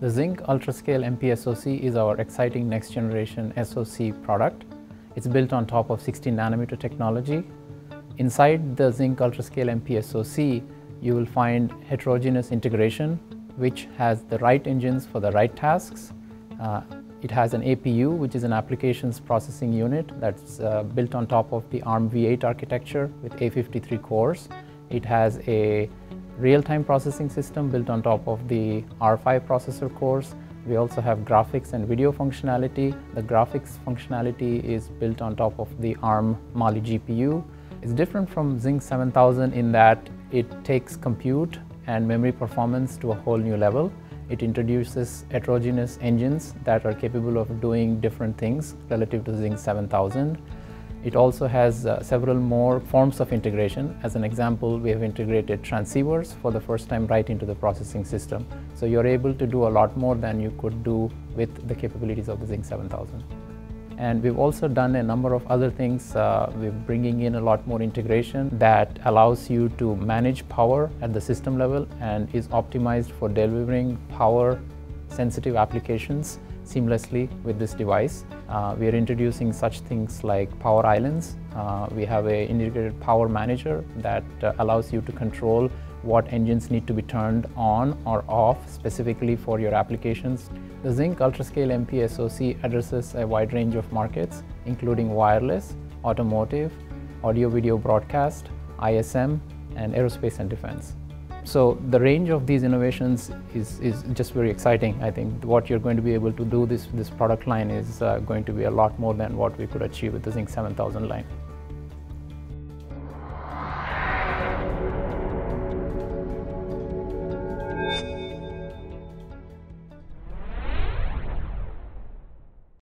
The Zynq UltraScale MP-SoC is our exciting next generation SoC product. It's built on top of 16 nanometer technology. Inside the Zynq UltraScale MP-SoC, you will find heterogeneous integration, which has the right engines for the right tasks. Uh, it has an APU, which is an applications processing unit that's uh, built on top of the ARM v8 architecture with A53 cores. It has a real-time processing system built on top of the R5 processor cores. We also have graphics and video functionality. The graphics functionality is built on top of the ARM Mali GPU. It's different from Zynq 7000 in that it takes compute and memory performance to a whole new level. It introduces heterogeneous engines that are capable of doing different things relative to Zynq 7000. It also has uh, several more forms of integration. As an example, we have integrated transceivers for the first time right into the processing system. So you're able to do a lot more than you could do with the capabilities of the Zynq 7000. And we've also done a number of other things. Uh, we're bringing in a lot more integration that allows you to manage power at the system level and is optimized for delivering power sensitive applications seamlessly with this device. Uh, we are introducing such things like power islands. Uh, we have an integrated power manager that uh, allows you to control what engines need to be turned on or off specifically for your applications. The Zynq UltraScale MP SoC addresses a wide range of markets including wireless, automotive, audio-video broadcast, ISM, and aerospace and defense. So the range of these innovations is, is just very exciting. I think what you're going to be able to do this, this product line is uh, going to be a lot more than what we could achieve with the Zynq 7000 line.